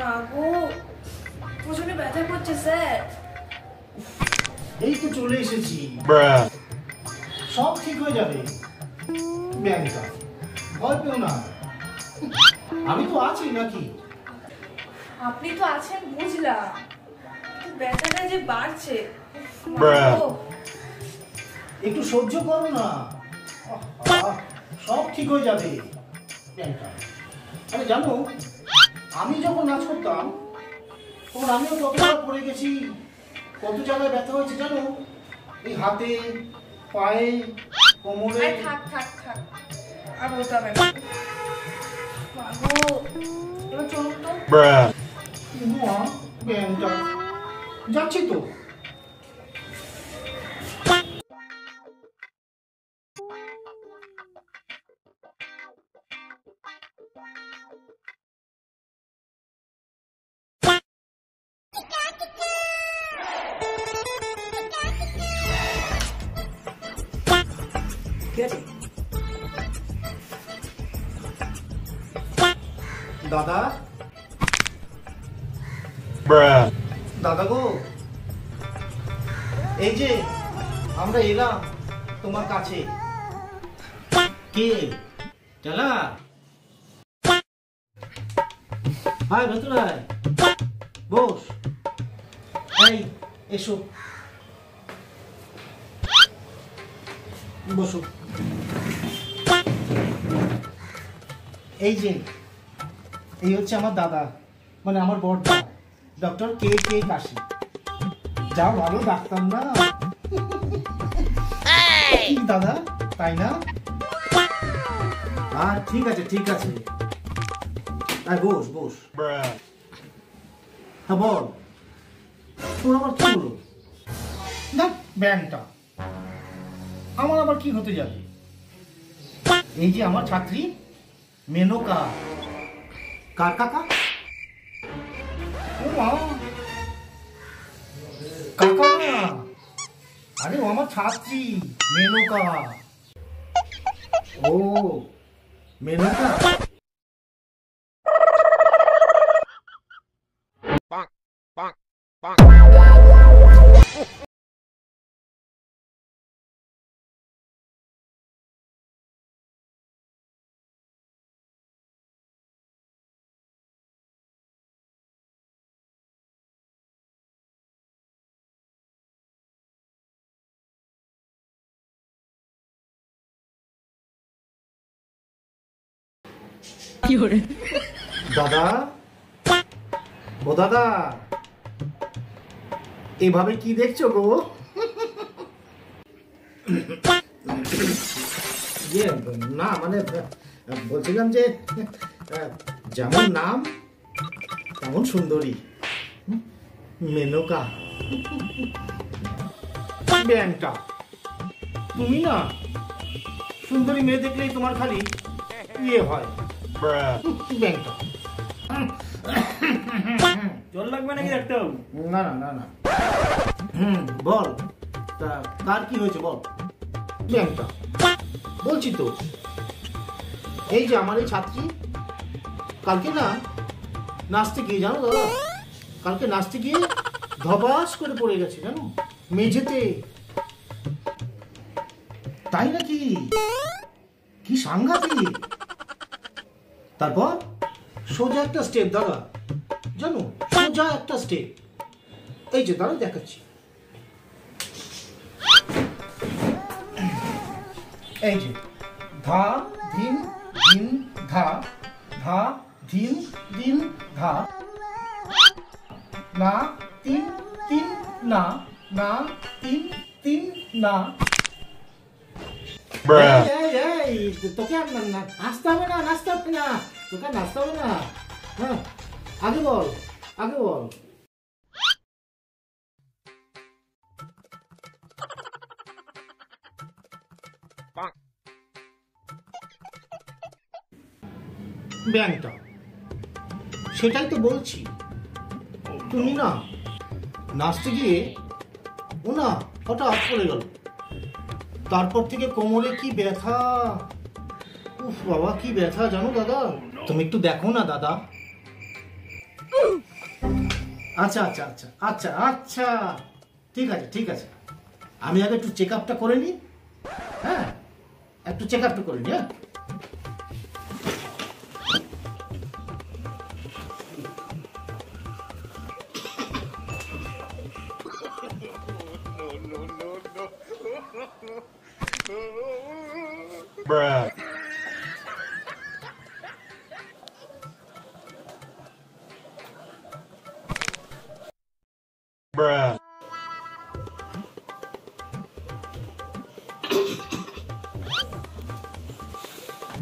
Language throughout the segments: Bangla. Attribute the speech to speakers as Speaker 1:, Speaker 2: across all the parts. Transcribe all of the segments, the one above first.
Speaker 1: মা গো প্রচণ্ড ব্যথা করছে স্যার।
Speaker 2: এই তো চলে এসেছি। সব ঠিক হয়ে যাবে। ব্যাংকটা ভয় পেও না। আমি তো আছি নাকি?
Speaker 1: আপনি তো আছেন বুঝলাম। ব্যথাটা যে বাড়ছে
Speaker 2: একটু সহ্য করো না। সব ঠিক হয়ে যাবে। ব্যাংকটা আরে জানো আমি যখন নাচ করতাম তখন আমিও কতবার পড়ে গেছি কত জায়গায় ব্যথা হয়েছে জানো? এই হাতে পায়ে কোমরে।
Speaker 1: আরে থাক থাক থাক। আর বলতে হবে না। মা গো এবার চলুন তো।
Speaker 3: Bruh.
Speaker 2: মা ব্যাংকটা যাচ্ছি তো। দাদা? দাদা গো? এই যে আমরা এলাম তোমার কাছে। কে? চালা? Hi boss. এই এসো। বসো। এই যে এই হচ্ছে আমার দাদা মানে আমার বড়দা ডক্টর কে কে কাশি। যা ভালো ডাক্তার না। দাদা তাই না? হ্যাঁ ঠিক আছে ঠিক আছে। আয় বস বস। হ্যাঁ বল। তোর আবার কি হলো? না ব্যাংকটা। আমার আবার কি হতে যাবে? এই যে আমার ছাত্রী মেনকা। কার কাকা? কাকা। আরে ও আমার ছাত্রী মেনকা। ও মেনকা? দাদা? ও দাদা, এভাবে কি দেখছ গো? ইয়ে না মানে বলছিলাম যে, যেমন নাম, তেমন সুন্দরী। মেনকা। ব্যাংকটা তুমি না, সুন্দরী মেয়ে দেখলেই তোমার খালি ইয়ে হয়।
Speaker 4: জল লাগবে নাকি ডাক্তার
Speaker 2: না না না না। বল। তা কার কি হয়েছে বল? ব্যাংকটা। বলছি তো এই যে আমার এই ছাত্রী কালকে না নাচতে গিয়ে জানো দাদা? কালকে নাচতে গিয়ে ধবাস করে পড়ে গেছে জানো? মেঝেতে। তাই নাকি? কি সাংঘাতিক। তারপর? সোজা একটা স্টেপ দাদা। জানো সোজা একটা স্টেপ এই যে দাঁড়া দেখাচ্ছি। এই যে ধা ধিন ধিন ধা ধা ধিন দিন ধা। না তিন তিন না না তিন তিন না।
Speaker 3: Bruh.
Speaker 2: তোকে আর নাচতে হবে না? নাচতে হবে না। তোকে নাচতে হবে না? হ্যাঁ। আগে বল আগে বল। ব্যাংকটা। সেটাই তো বলছি। তুমি না নাচতে গিয়ে ও না হঠাৎ পড়ে গেল। তারপর থেকে কোমরে কি ব্যথা? উফ বাবা, কি ব্যথা জানো দাদা? তুমি একটু দেখো না দাদা। আচ্ছা আচ্ছা আচ্ছা আচ্ছা আচ্ছা। ঠিক আছে ঠিক আছে। আমি আগে একটু চেক আপটা করে নিই। হ্যাঁ একটু চেক আপটা করে নিই হ্যাঁ।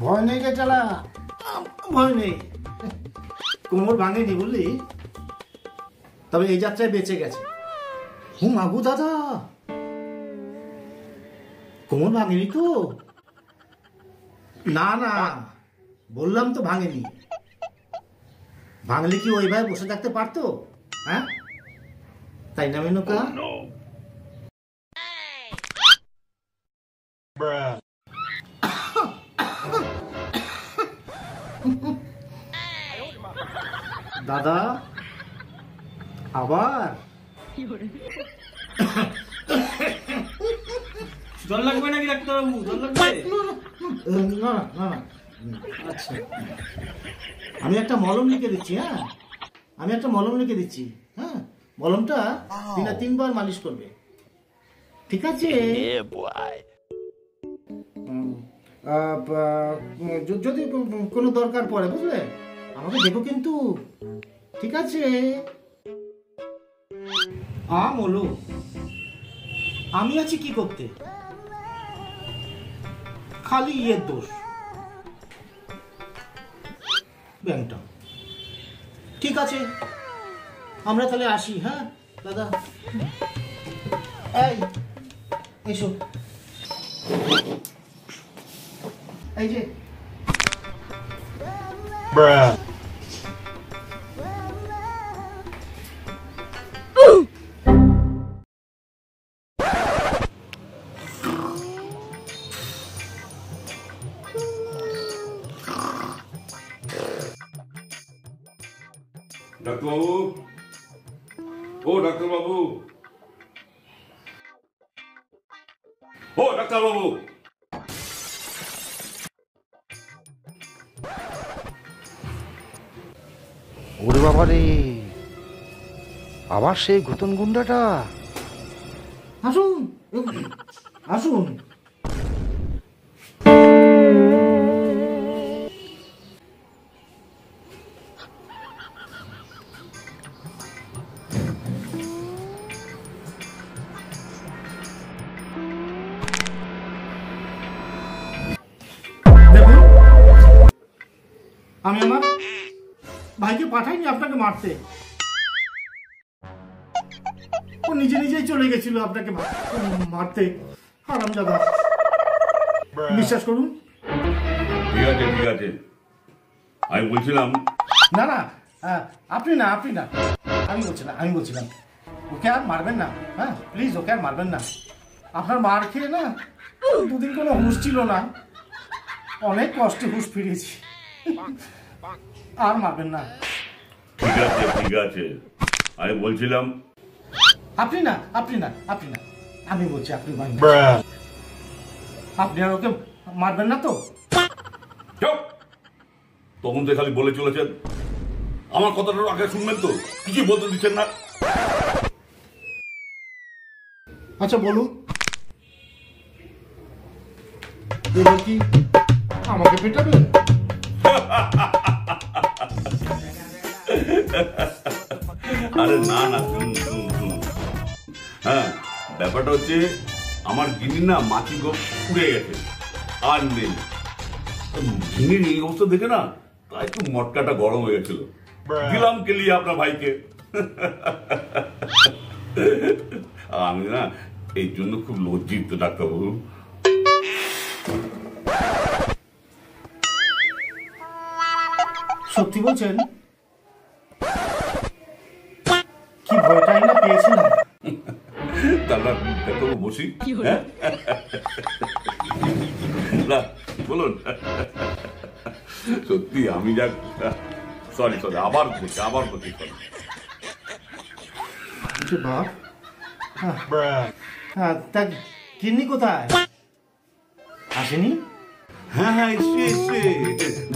Speaker 2: ভয় নেই রে চালা। ভয় নেই। কোমর ভাঙেনি বুঝলি? তবে এই যাত্রায় বেঁচে গেছে। হুম আগু দাদা। কোমর ভাঙেনি তো? না না বললাম তো ভাঙেনি। ভাঙলে কি ওইভাবে বসে থাকতে পারতো? হ্যাঁ? তাই না মেনকা?
Speaker 3: Bruh.
Speaker 2: দাদা আবার?
Speaker 4: জল লাগবে নাকি ডাক্তারবাবু? জল লাগবে?
Speaker 2: না না। আচ্ছা। আমি একটা মলম লিখে দিচ্ছি হ্যাঁ? আমি একটা মলম লিখে দিচ্ছি হ্যাঁ? মলমটা দিনে তিনবার মালিশ করবে। ঠিক আছে? যদি কোনো দরকার পড়ে, বুঝলে? আমাকে দেখো কিন্তু। ঠিক আছে? আ, মলু। আমি আছি কি করতে? খালি ইয়ের দোষ। ব্যাংকটা। ঠিক আছে। আমরা তাহলে আসি হ্যাঁ? দাদা। এই, এসো। এই যে
Speaker 3: Bruh.
Speaker 5: ডাক্তারবাবু ও ডাক্তারবাবু ও ডাক্তারবাবু
Speaker 6: ওরে বাবা রে। আবার সেই ঘুতন গুন্ডাটা।
Speaker 2: আসুন আসুন। আমি আমার ভাইকে পাঠাইনি আপনাকে মারতে। ও নিজে নিজেই চলে গেছিল আপনাকে মারতে। হারাম দাদা বিশ্বাস করুন।
Speaker 5: ঠিক আছে ঠিক আছে। আমি বলছিলাম
Speaker 2: না না আহ, আপনি না আপনি না। আমি বলছিলাম আমি বলছিলাম ওকে আর মারবেন না হ্যাঁ প্লিজ ওকে আর মারবেন না। আপনার মার খেয়ে না দুদিন কোনো হুঁশ ছিল না। অনেক কষ্টে হুঁশ ফিরিয়েছি। আর মারবেন না।
Speaker 5: ঠিক আছে ঠিক আছে। আমি বলছিলাম
Speaker 2: আপনি না আপনি না আপনি না। আমি বলছি আপনি মারবেন। আপনি আর ওকে মারবেন না তো?
Speaker 5: তখন তো খালি বলে চলেছেন। আমার কথাটা আগে শুনবেন তো কিছু বলতে দিচ্ছেন না।
Speaker 2: আচ্ছা বলুন। এবার কি আমাকে পেটাবেন?
Speaker 5: আরে না না শুনুন শুনুন শুনুন। হ্যাঁ ব্যাপারটা হচ্ছে আমার গিনির না মাছি গোপ গেছে আর নেই। গিনির এই অবস্থা দেখে না তাই একটু মটকাটা গরম হয়ে গেছিল. দিলাম কেলিয়ে আপনার ভাইকে? আমি না এই জন্য খুব লজ্জিত ডাক্তারবাবু।
Speaker 2: সত্যি বলছেন? কি ভয়টাই না পেয়েছিলাম।
Speaker 5: তাহলে ডাক্তারবাবু বসি হ্যাঁ? না বলুন। সত্যি আমি যা সরি সরি আবার বলছি আবার বলছি সরি
Speaker 2: বাপ হ্যাঁ, হ্যাঁ তা কিন্নি কোথায়? আসেনি?
Speaker 5: হ্যাঁ হ্যাঁ এসছে এসছে।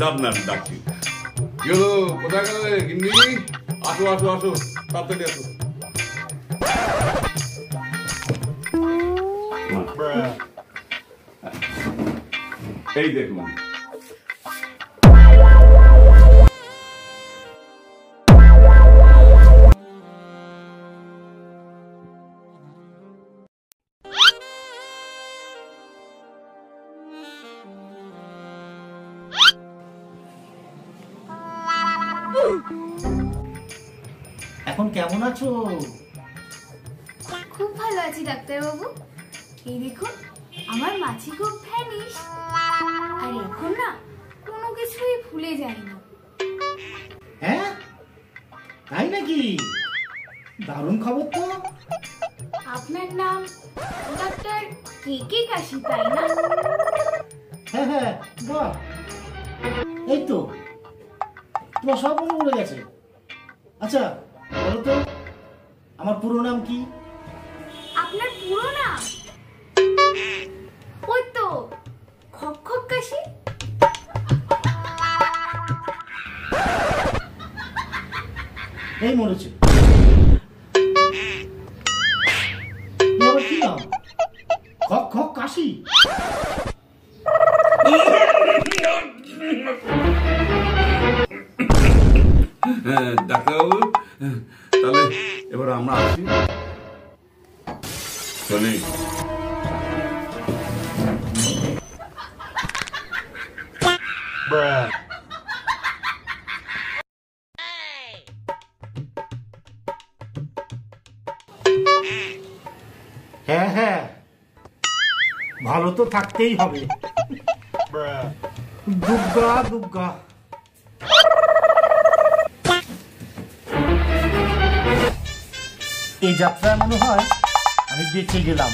Speaker 5: ডাব না ডাকছি। কি হলো কোথায় গেলে গিন্নি আসো আসো আসো তাড়াতাড়ি আসো
Speaker 3: Bruh.
Speaker 5: এই দেখুন
Speaker 2: কেমন আছো?
Speaker 1: খুব ভালো আছি ডাক্তারবাবু। এই দেখুন আমার মাছি খুব ভ্যানিশ। আর এখন না কোনো কিছুই ভুলে যাই না
Speaker 2: হ্যাঁ? তাই নাকি? দারুণ খবর তো।
Speaker 1: আপনার নাম ডাক্তার কে কে কাশি তাই না?
Speaker 2: হ্যাঁ হ্যাঁ বাহ এই তো তোমার সব মনে পড়ে গেছে। আচ্ছা বলো তো আমার পুরো নাম কি?
Speaker 1: আপনার পুরো নাম? ওই তো খক খক কাশি।
Speaker 2: এই মরেছে। কি নাম? খক খক কাশি?
Speaker 5: হ্যাঁ, ডাক্তারবাবু? তাহলে এবার আমরা আসি চলি
Speaker 3: Bruh.
Speaker 2: হ্যাঁ হ্যাঁ ভালো তো থাকতেই হবে
Speaker 3: Bruh.
Speaker 2: দুর্গা এই যাত্রায় মনে হয় আমি বেঁচে গেলাম।